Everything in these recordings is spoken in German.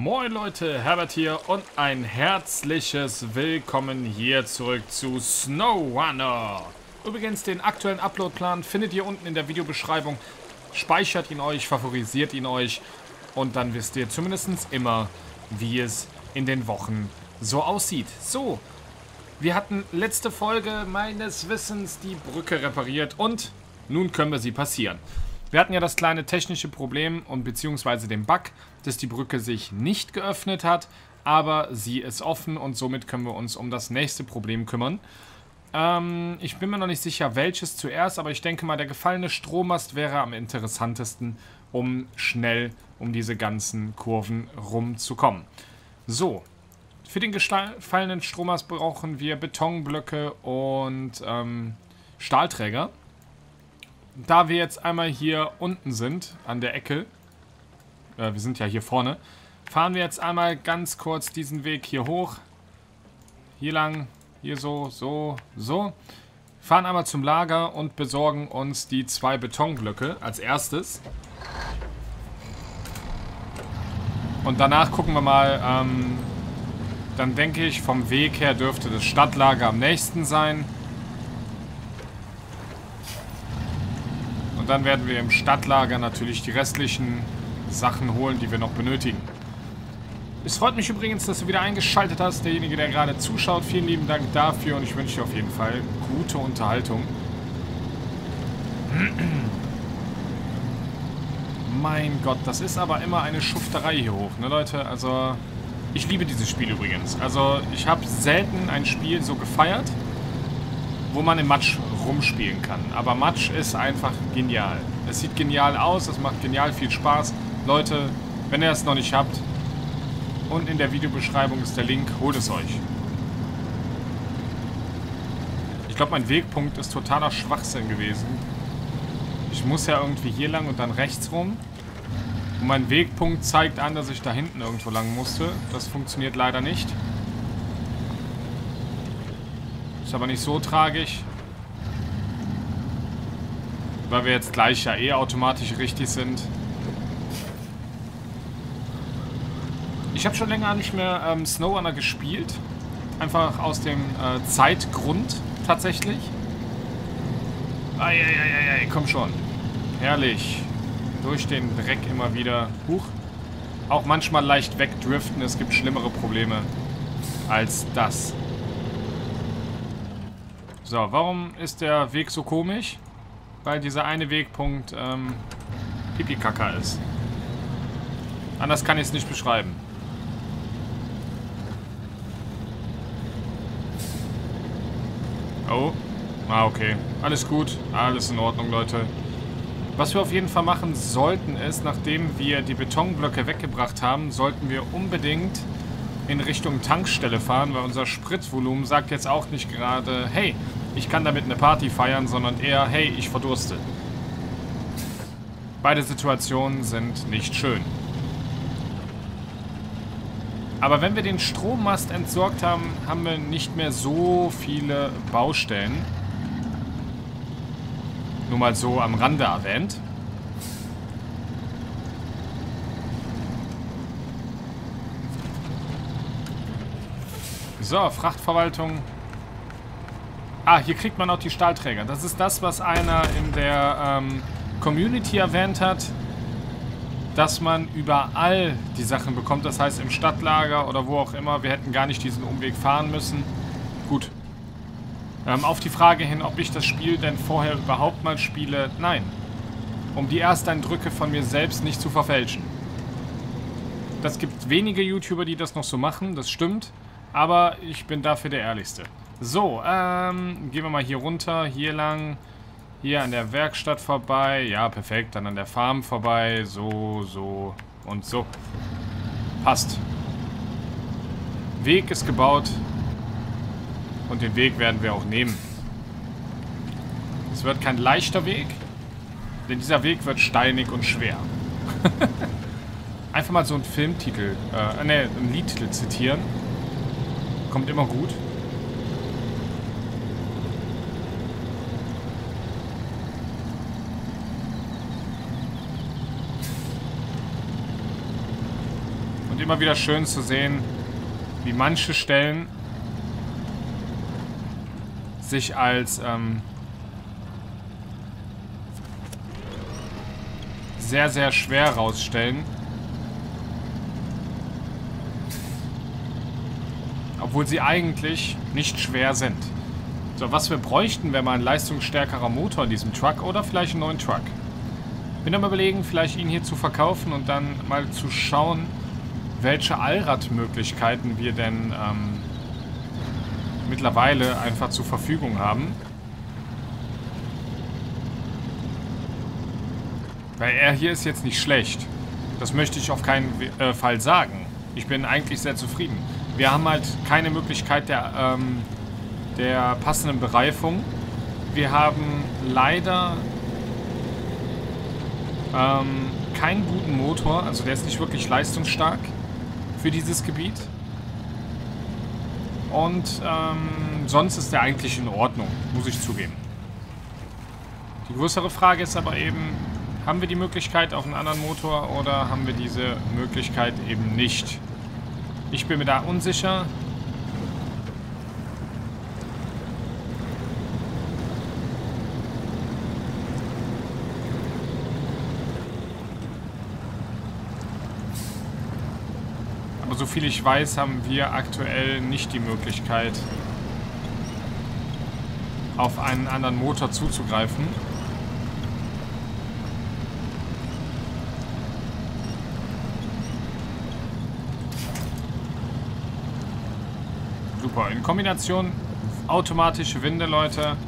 Moin Leute, Herbert hier und ein herzliches Willkommen hier zurück zu SnowRunner. Übrigens, den aktuellen Uploadplan findet ihr unten in der Videobeschreibung. Speichert ihn euch, favorisiert ihn euch und dann wisst ihr zumindest immer, wie es in den Wochen so aussieht. So, wir hatten letzte Folge meines Wissens die Brücke repariert und nun können wir sie passieren. Wir hatten ja das kleine technische Problem und beziehungsweise den Bug, dass die Brücke sich nicht geöffnet hat, aber sie ist offen und somit können wir uns um das nächste Problem kümmern. Ähm, ich bin mir noch nicht sicher, welches zuerst, aber ich denke mal, der gefallene Strommast wäre am interessantesten, um schnell um diese ganzen Kurven rumzukommen. So, für den gefallenen Strommast brauchen wir Betonblöcke und ähm, Stahlträger da wir jetzt einmal hier unten sind, an der Ecke, äh, wir sind ja hier vorne, fahren wir jetzt einmal ganz kurz diesen Weg hier hoch. Hier lang, hier so, so, so. Fahren einmal zum Lager und besorgen uns die zwei Betonblöcke als erstes. Und danach gucken wir mal, ähm, dann denke ich, vom Weg her dürfte das Stadtlager am nächsten sein. Dann werden wir im Stadtlager natürlich die restlichen Sachen holen, die wir noch benötigen. Es freut mich übrigens, dass du wieder eingeschaltet hast, derjenige, der gerade zuschaut. Vielen lieben Dank dafür und ich wünsche dir auf jeden Fall gute Unterhaltung. Mein Gott, das ist aber immer eine Schufterei hier hoch, ne Leute? Also, ich liebe dieses Spiel übrigens. Also, ich habe selten ein Spiel so gefeiert, wo man im Matsch rumspielen kann. Aber Matsch ist einfach genial. Es sieht genial aus, es macht genial viel Spaß. Leute, wenn ihr es noch nicht habt, unten in der Videobeschreibung ist der Link, holt es euch. Ich glaube, mein Wegpunkt ist totaler Schwachsinn gewesen. Ich muss ja irgendwie hier lang und dann rechts rum. Und mein Wegpunkt zeigt an, dass ich da hinten irgendwo lang musste. Das funktioniert leider nicht. Ist aber nicht so tragisch. Weil wir jetzt gleich ja eh automatisch richtig sind. Ich habe schon länger nicht mehr ähm, SnowRunner gespielt. Einfach aus dem äh, Zeitgrund tatsächlich. Eieieiei, komm schon. Herrlich. Durch den Dreck immer wieder. Huch. Auch manchmal leicht wegdriften. Es gibt schlimmere Probleme als das. So, warum ist der Weg so komisch? Weil dieser eine Wegpunkt ähm, Pipi-Kaka ist. Anders kann ich es nicht beschreiben. Oh. Ah, okay. Alles gut. Alles in Ordnung, Leute. Was wir auf jeden Fall machen sollten ist, nachdem wir die Betonblöcke weggebracht haben, sollten wir unbedingt in Richtung Tankstelle fahren, weil unser Spritvolumen sagt jetzt auch nicht gerade, hey, ich kann damit eine Party feiern, sondern eher, hey, ich verdurste. Beide Situationen sind nicht schön. Aber wenn wir den Strommast entsorgt haben, haben wir nicht mehr so viele Baustellen. Nur mal so am Rande erwähnt. So, Frachtverwaltung Ah, hier kriegt man auch die Stahlträger. Das ist das, was einer in der ähm, Community erwähnt hat, dass man überall die Sachen bekommt. Das heißt, im Stadtlager oder wo auch immer. Wir hätten gar nicht diesen Umweg fahren müssen. Gut. Ähm, auf die Frage hin, ob ich das Spiel denn vorher überhaupt mal spiele. Nein. Um die Ersteindrücke von mir selbst nicht zu verfälschen. Das gibt wenige YouTuber, die das noch so machen. Das stimmt. Aber ich bin dafür der Ehrlichste. So, ähm, gehen wir mal hier runter, hier lang, hier an der Werkstatt vorbei. Ja, perfekt, dann an der Farm vorbei, so, so und so. Passt. Weg ist gebaut und den Weg werden wir auch nehmen. Es wird kein leichter Weg, denn dieser Weg wird steinig und schwer. Einfach mal so einen Filmtitel, äh, ne, einen Liedtitel zitieren. Kommt immer gut. Immer wieder schön zu sehen, wie manche Stellen sich als ähm, sehr, sehr schwer rausstellen. Obwohl sie eigentlich nicht schwer sind. So, was wir bräuchten, wäre mal ein leistungsstärkerer Motor in diesem Truck oder vielleicht einen neuen Truck. Bin am überlegen, vielleicht ihn hier zu verkaufen und dann mal zu schauen, welche Allradmöglichkeiten wir denn ähm, mittlerweile einfach zur Verfügung haben. Weil er hier ist jetzt nicht schlecht. Das möchte ich auf keinen äh, Fall sagen. Ich bin eigentlich sehr zufrieden. Wir haben halt keine Möglichkeit der, ähm, der passenden Bereifung. Wir haben leider ähm, keinen guten Motor. Also der ist nicht wirklich leistungsstark für dieses Gebiet. Und ähm, sonst ist der eigentlich in Ordnung, muss ich zugeben. Die größere Frage ist aber eben, haben wir die Möglichkeit auf einen anderen Motor oder haben wir diese Möglichkeit eben nicht? Ich bin mir da unsicher. Soviel ich weiß, haben wir aktuell nicht die Möglichkeit, auf einen anderen Motor zuzugreifen. Super. In Kombination automatische Winde, Leute.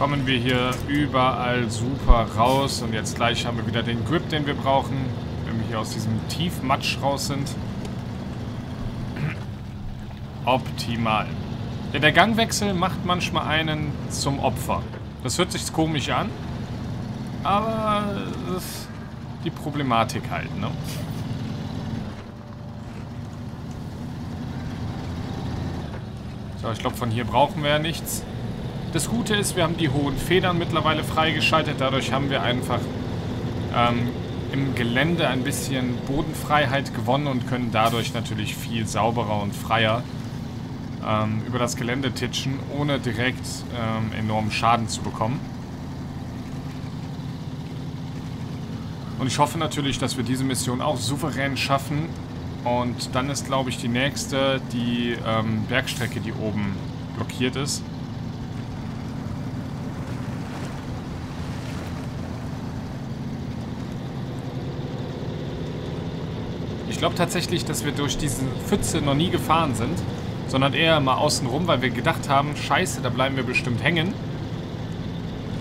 Kommen wir hier überall super raus. Und jetzt gleich haben wir wieder den Grip, den wir brauchen, wenn wir hier aus diesem Tiefmatsch raus sind. Optimal. Ja, der Gangwechsel macht manchmal einen zum Opfer. Das hört sich komisch an, aber das ist die Problematik halt, ne? So, ich glaube, von hier brauchen wir ja nichts. Das Gute ist, wir haben die hohen Federn mittlerweile freigeschaltet. Dadurch haben wir einfach ähm, im Gelände ein bisschen Bodenfreiheit gewonnen und können dadurch natürlich viel sauberer und freier ähm, über das Gelände titschen, ohne direkt ähm, enormen Schaden zu bekommen. Und ich hoffe natürlich, dass wir diese Mission auch souverän schaffen. Und dann ist, glaube ich, die nächste die ähm, Bergstrecke, die oben blockiert ist. Glaube tatsächlich, dass wir durch diese Pfütze noch nie gefahren sind sondern eher mal außen rum, weil wir gedacht haben, scheiße, da bleiben wir bestimmt hängen.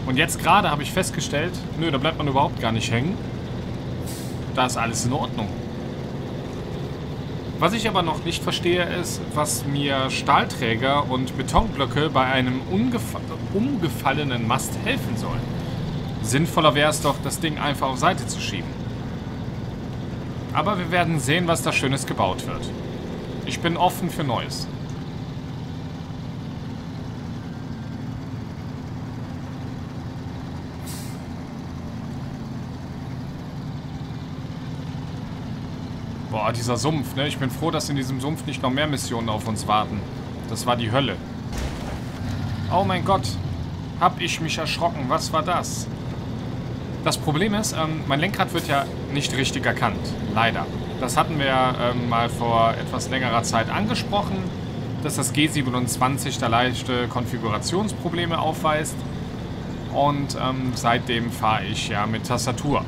Und jetzt gerade habe ich festgestellt, nö, da bleibt man überhaupt gar nicht hängen. Da ist alles in Ordnung. Was ich aber noch nicht verstehe, ist, was mir Stahlträger und Betonblöcke bei einem umgefallenen Mast helfen sollen. Sinnvoller wäre es doch, das Ding einfach auf Seite zu schieben. Aber wir werden sehen, was da Schönes gebaut wird. Ich bin offen für Neues. Boah, dieser Sumpf, ne? Ich bin froh, dass in diesem Sumpf nicht noch mehr Missionen auf uns warten. Das war die Hölle. Oh mein Gott. Hab ich mich erschrocken. Was war das? Das Problem ist, ähm, mein Lenkrad wird ja nicht richtig erkannt. Leider. Das hatten wir ähm, mal vor etwas längerer Zeit angesprochen, dass das G27 da leichte Konfigurationsprobleme aufweist. Und ähm, seitdem fahre ich ja mit Tastatur.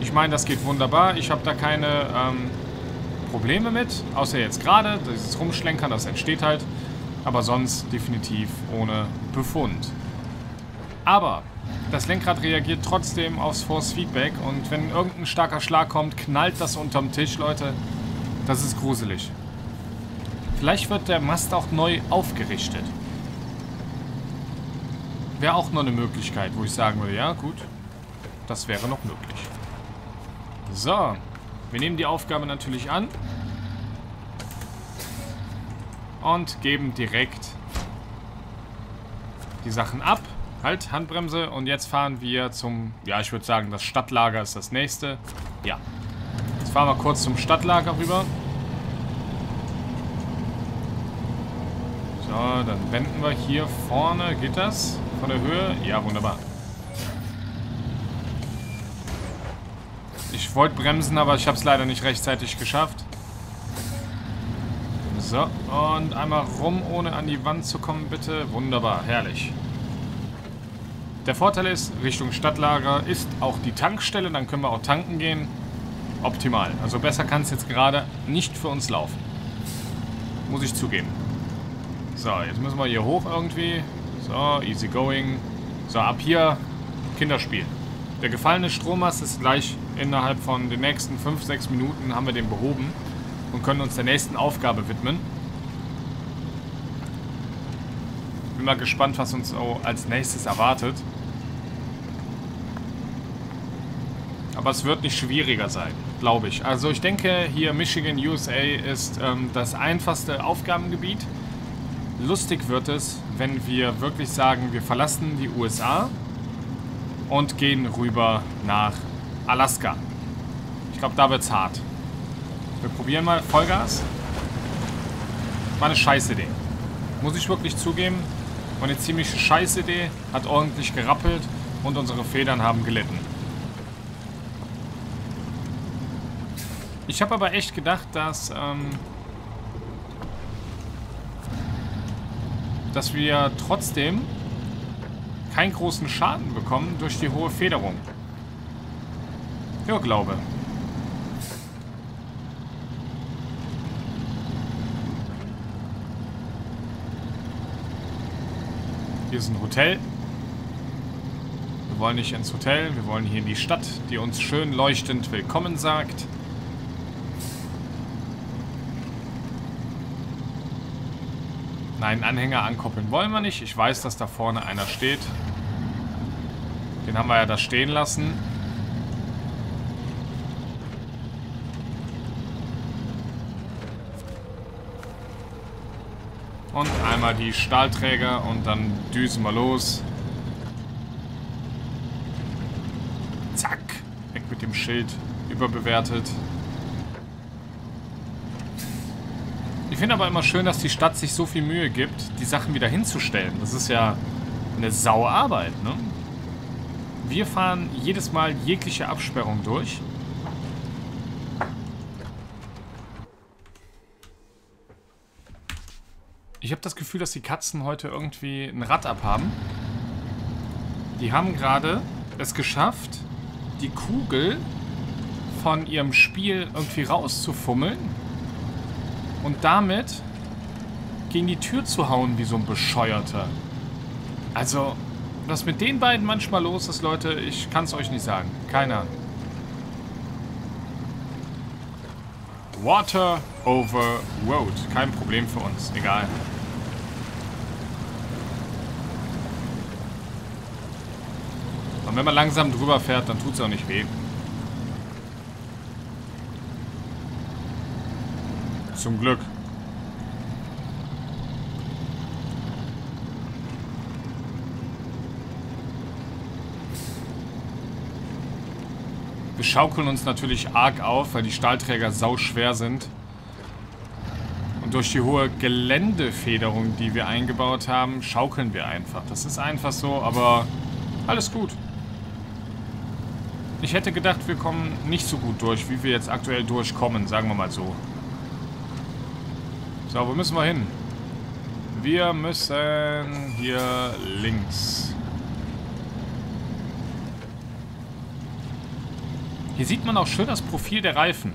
Ich meine, das geht wunderbar. Ich habe da keine ähm, Probleme mit, außer jetzt gerade, dieses Rumschlenkern, das entsteht halt. Aber sonst definitiv ohne Befund. Aber das Lenkrad reagiert trotzdem aufs Force Feedback und wenn irgendein starker Schlag kommt, knallt das unterm Tisch, Leute. Das ist gruselig. Vielleicht wird der Mast auch neu aufgerichtet. Wäre auch noch eine Möglichkeit, wo ich sagen würde, ja gut, das wäre noch möglich. So, wir nehmen die Aufgabe natürlich an. und geben direkt die Sachen ab. Halt, Handbremse. Und jetzt fahren wir zum, ja, ich würde sagen, das Stadtlager ist das nächste. Ja. Jetzt fahren wir kurz zum Stadtlager rüber. So, dann wenden wir hier vorne. Geht das? Von der Höhe? Ja, wunderbar. Ich wollte bremsen, aber ich habe es leider nicht rechtzeitig geschafft. So, und einmal rum, ohne an die Wand zu kommen, bitte. Wunderbar, herrlich. Der Vorteil ist, Richtung Stadtlager ist auch die Tankstelle, dann können wir auch tanken gehen. Optimal. Also besser kann es jetzt gerade nicht für uns laufen. Muss ich zugeben. So, jetzt müssen wir hier hoch irgendwie. So, easy going. So, ab hier Kinderspiel. Der gefallene Strommast ist gleich innerhalb von den nächsten 5-6 Minuten haben wir den behoben und können uns der nächsten Aufgabe widmen. Bin mal gespannt, was uns als nächstes erwartet. Aber es wird nicht schwieriger sein, glaube ich. Also ich denke, hier Michigan, USA ist ähm, das einfachste Aufgabengebiet. Lustig wird es, wenn wir wirklich sagen, wir verlassen die USA und gehen rüber nach Alaska. Ich glaube, da wird es hart. Wir probieren mal Vollgas. War eine Scheißidee. Muss ich wirklich zugeben. War eine ziemlich Scheißidee. Hat ordentlich gerappelt und unsere Federn haben gelitten. Ich habe aber echt gedacht, dass, ähm, dass wir trotzdem keinen großen Schaden bekommen durch die hohe Federung. Ja, glaube. Hier ist ein Hotel. Wir wollen nicht ins Hotel, wir wollen hier in die Stadt, die uns schön leuchtend willkommen sagt. Nein, Anhänger ankoppeln wollen wir nicht. Ich weiß, dass da vorne einer steht. Den haben wir ja da stehen lassen. Und einmal die Stahlträger und dann düsen wir los. Zack. Weg mit dem Schild. Überbewertet. Ich finde aber immer schön, dass die Stadt sich so viel Mühe gibt, die Sachen wieder hinzustellen. Das ist ja eine Sauarbeit, ne? Wir fahren jedes Mal jegliche Absperrung durch. Ich habe das Gefühl, dass die Katzen heute irgendwie ein Rad abhaben. Die haben gerade es geschafft, die Kugel von ihrem Spiel irgendwie rauszufummeln und damit gegen die Tür zu hauen wie so ein Bescheuerter. Also, was mit den beiden manchmal los ist, Leute, ich kann es euch nicht sagen. Keine Ahnung. Water over Road. Kein Problem für uns. Egal. Und wenn man langsam drüber fährt, dann tut es auch nicht weh. Zum Glück. Wir schaukeln uns natürlich arg auf, weil die Stahlträger sau schwer sind. Und durch die hohe Geländefederung, die wir eingebaut haben, schaukeln wir einfach. Das ist einfach so, aber alles gut. Ich hätte gedacht, wir kommen nicht so gut durch, wie wir jetzt aktuell durchkommen, sagen wir mal so. So, wo müssen wir hin? Wir müssen hier links. Hier sieht man auch schön das Profil der Reifen.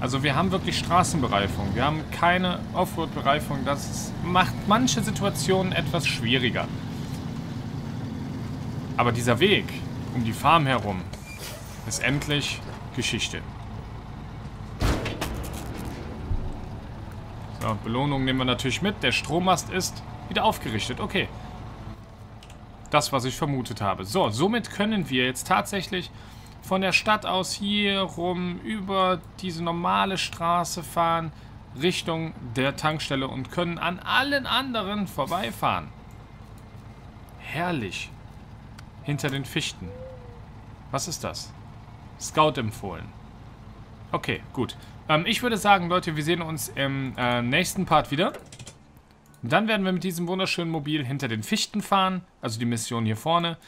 Also wir haben wirklich Straßenbereifung. Wir haben keine Offroad-Bereifung. Das macht manche Situationen etwas schwieriger. Aber dieser Weg, um die Farm herum ist endlich Geschichte. So, Belohnung nehmen wir natürlich mit. Der Strommast ist wieder aufgerichtet. Okay. Das, was ich vermutet habe. So, somit können wir jetzt tatsächlich von der Stadt aus hier rum über diese normale Straße fahren, Richtung der Tankstelle und können an allen anderen vorbeifahren. Herrlich. Hinter den Fichten. Was ist das? Scout empfohlen. Okay, gut. Ähm, ich würde sagen, Leute, wir sehen uns im äh, nächsten Part wieder. Dann werden wir mit diesem wunderschönen Mobil hinter den Fichten fahren. Also die Mission hier vorne.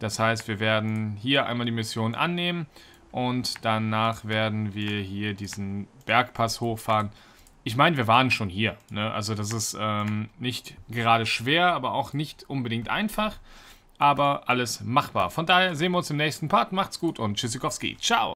Das heißt, wir werden hier einmal die Mission annehmen. Und danach werden wir hier diesen Bergpass hochfahren. Ich meine, wir waren schon hier. Ne? Also das ist ähm, nicht gerade schwer, aber auch nicht unbedingt einfach. Aber alles machbar. Von daher sehen wir uns im nächsten Part. Macht's gut und Tschüssikowski. Ciao.